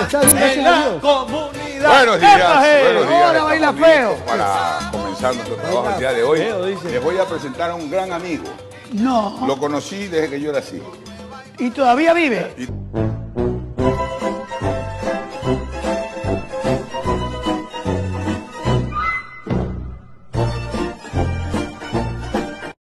Está bien, la comunidad. Buenos días, buenos días. Ahora baila feo. Para comenzar nuestro trabajo el día de hoy, les voy a presentar a un gran amigo. No. Lo conocí desde que yo era así. ¿Y todavía vive? Y